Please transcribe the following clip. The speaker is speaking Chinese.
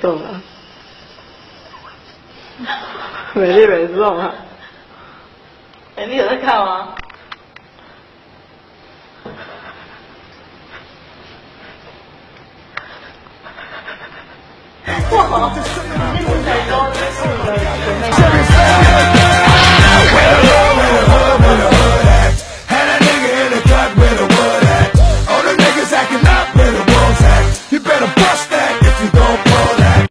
做啊，美丽美颂啊，哎，你有在看吗？哇！